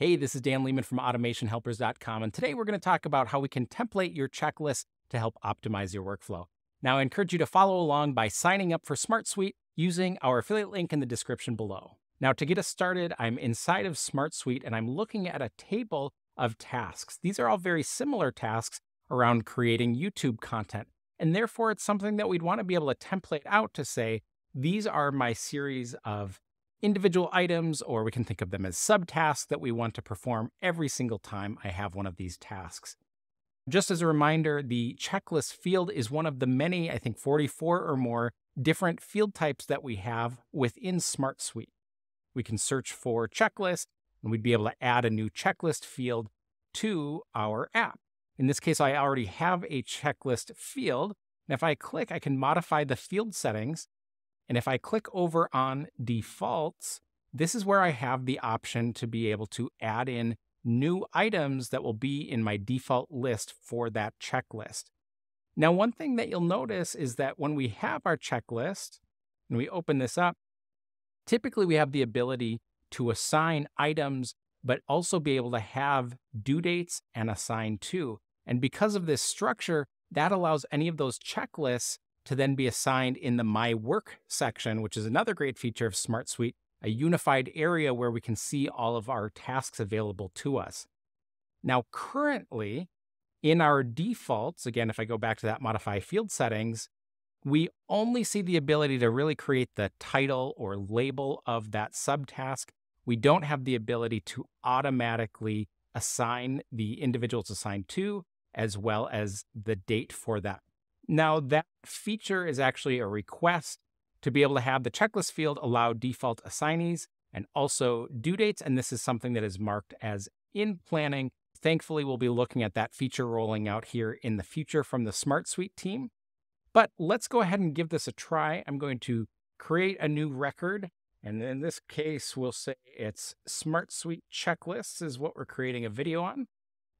Hey, this is Dan Leeman from automationhelpers.com, and today we're going to talk about how we can template your checklist to help optimize your workflow. Now, I encourage you to follow along by signing up for SmartSuite using our affiliate link in the description below. Now, to get us started, I'm inside of SmartSuite and I'm looking at a table of tasks. These are all very similar tasks around creating YouTube content, and therefore it's something that we'd want to be able to template out to say, these are my series of individual items, or we can think of them as subtasks that we want to perform every single time I have one of these tasks. Just as a reminder, the checklist field is one of the many, I think 44 or more, different field types that we have within SmartSuite. We can search for checklist, and we'd be able to add a new checklist field to our app. In this case, I already have a checklist field. And if I click, I can modify the field settings and if I click over on defaults, this is where I have the option to be able to add in new items that will be in my default list for that checklist. Now, one thing that you'll notice is that when we have our checklist and we open this up, typically we have the ability to assign items, but also be able to have due dates and assign to. And because of this structure, that allows any of those checklists to then be assigned in the My Work section, which is another great feature of SmartSuite, a unified area where we can see all of our tasks available to us. Now, currently, in our defaults, again, if I go back to that modify field settings, we only see the ability to really create the title or label of that subtask. We don't have the ability to automatically assign the individuals assigned to, as well as the date for that now, that feature is actually a request to be able to have the checklist field allow default assignees and also due dates. And this is something that is marked as in planning. Thankfully, we'll be looking at that feature rolling out here in the future from the SmartSuite team. But let's go ahead and give this a try. I'm going to create a new record. And in this case, we'll say it's SmartSuite checklists is what we're creating a video on.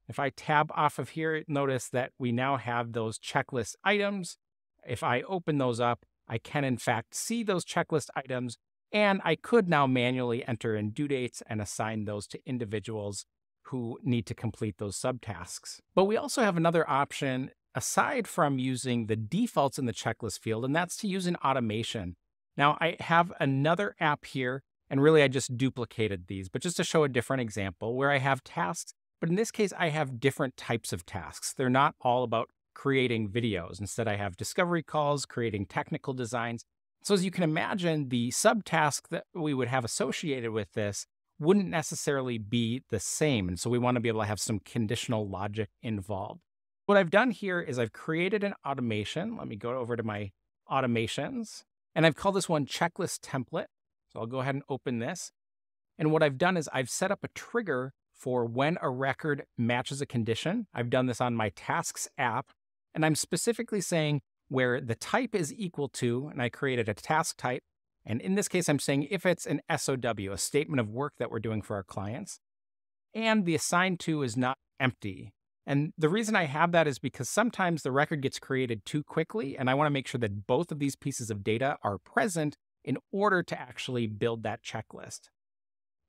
If I tab off of here, notice that we now have those checklist items. If I open those up, I can in fact see those checklist items, and I could now manually enter in due dates and assign those to individuals who need to complete those subtasks. But we also have another option aside from using the defaults in the checklist field, and that's to use an automation. Now, I have another app here, and really I just duplicated these, but just to show a different example where I have tasks but in this case, I have different types of tasks. They're not all about creating videos. Instead, I have discovery calls, creating technical designs. So as you can imagine, the subtask that we would have associated with this wouldn't necessarily be the same. And so we want to be able to have some conditional logic involved. What I've done here is I've created an automation. Let me go over to my automations. And I've called this one checklist template. So I'll go ahead and open this. And what I've done is I've set up a trigger for when a record matches a condition. I've done this on my tasks app, and I'm specifically saying where the type is equal to, and I created a task type. And in this case, I'm saying if it's an SOW, a statement of work that we're doing for our clients, and the assigned to is not empty. And the reason I have that is because sometimes the record gets created too quickly, and I want to make sure that both of these pieces of data are present in order to actually build that checklist.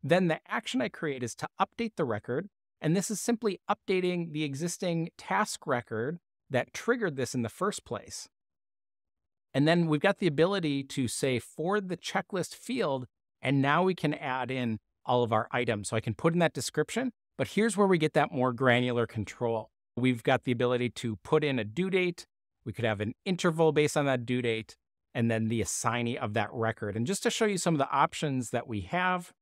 Then the action I create is to update the record. And this is simply updating the existing task record that triggered this in the first place. And then we've got the ability to say for the checklist field, and now we can add in all of our items. So I can put in that description, but here's where we get that more granular control. We've got the ability to put in a due date. We could have an interval based on that due date, and then the assignee of that record. And just to show you some of the options that we have,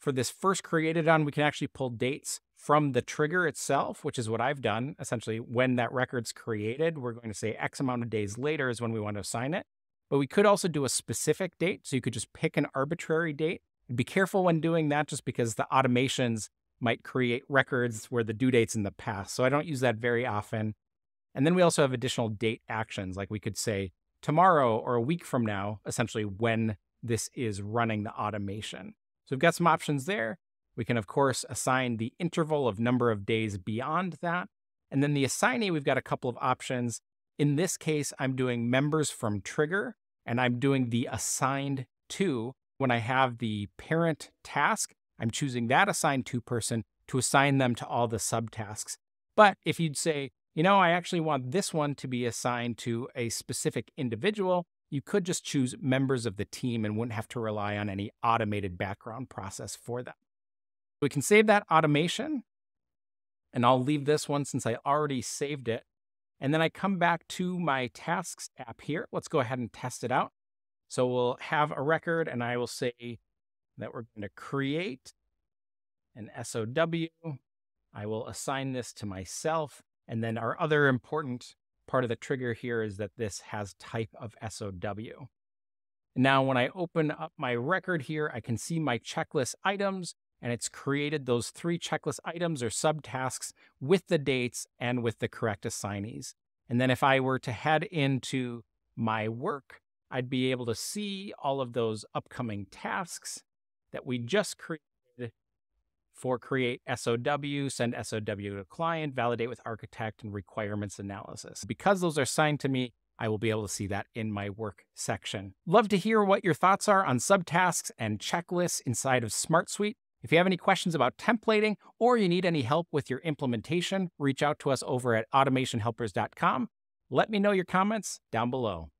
for this first created on, we can actually pull dates from the trigger itself, which is what I've done. Essentially, when that record's created, we're going to say X amount of days later is when we want to assign it. But we could also do a specific date. So you could just pick an arbitrary date. Be careful when doing that just because the automations might create records where the due date's in the past. So I don't use that very often. And then we also have additional date actions, like we could say tomorrow or a week from now, essentially when this is running the automation. So we've got some options there. We can, of course, assign the interval of number of days beyond that. And then the assignee, we've got a couple of options. In this case, I'm doing members from trigger, and I'm doing the assigned to. When I have the parent task, I'm choosing that assigned to person to assign them to all the subtasks. But if you'd say, you know, I actually want this one to be assigned to a specific individual, you could just choose members of the team and wouldn't have to rely on any automated background process for them. We can save that automation, and I'll leave this one since I already saved it. And then I come back to my tasks app here. Let's go ahead and test it out. So we'll have a record, and I will say that we're going to create an SOW. I will assign this to myself. And then our other important part of the trigger here is that this has type of SOW. Now, when I open up my record here, I can see my checklist items, and it's created those three checklist items or subtasks with the dates and with the correct assignees. And then if I were to head into my work, I'd be able to see all of those upcoming tasks that we just created for create SOW, send SOW to client, validate with architect, and requirements analysis. Because those are signed to me, I will be able to see that in my work section. Love to hear what your thoughts are on subtasks and checklists inside of SmartSuite. If you have any questions about templating or you need any help with your implementation, reach out to us over at automationhelpers.com. Let me know your comments down below.